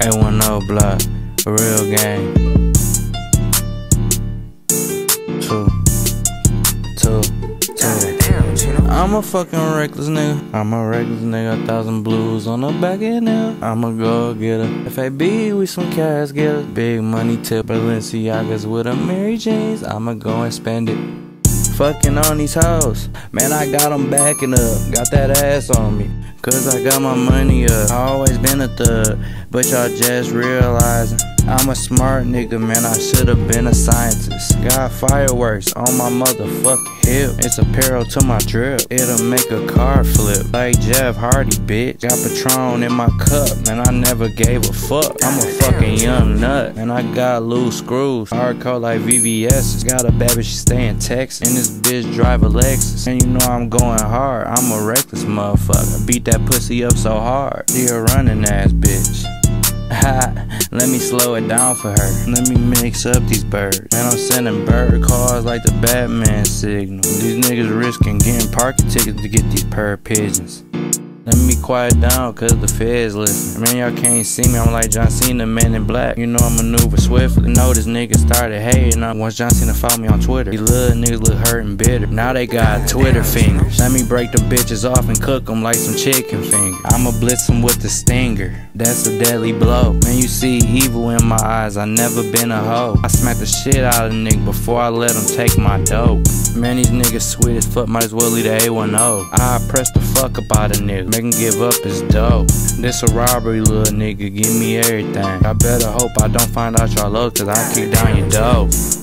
A10 block, a real gang. Two, two, two. I'm a fucking reckless nigga. I'm a reckless nigga. A thousand blues on the back end now. I'm a go getter. FAB we some cash getters. Big money tip. Balenciagas with a Mary Jane's. I'ma go and spend it. Fucking on these hoes. Man, I got them backing up. Got that ass on me. Cause I got my money up. I always been a thug. But y'all just realizing. I'm a smart nigga, man. I should've been a scientist. Got fireworks on my motherfucking hip. It's a peril to my drip. It'll make a car flip. Like Jeff Hardy, bitch. Got Patron in my cup, man. I never gave a fuck. I'm a fucking young nut, and I got loose screws. Hardcore like VVS. Got a baby, she stay in Texas. And this bitch drive a Lexus. And you know I'm going hard. I'm a reckless motherfucker. Beat that pussy up so hard. She a running ass bitch. Let me slow it down for her. Let me mix up these birds. And I'm sending bird calls like the Batman signal. These niggas risking getting parking tickets to get these purr pigeons. Let me quiet down, cause the feds listen. Man, y'all can't see me, I'm like John Cena, man in black. You know I maneuver swiftly. Know this nigga started hating on once John Cena followed me on Twitter. These little niggas look hurt and bitter. Now they got Twitter fingers. Let me break the bitches off and cook them like some chicken fingers. I'ma blitz them with the stinger. That's a deadly blow. Man, you see evil in my eyes, I never been a hoe. I smack the shit out of a nigga before I let them take my dope. Man, these niggas sweet as fuck, might as well leave the A10. I press the fuck up out of nigga. Make give up his dope. This a robbery, little nigga. Give me everything. I better hope I don't find out y'all low, cause I kick down your door.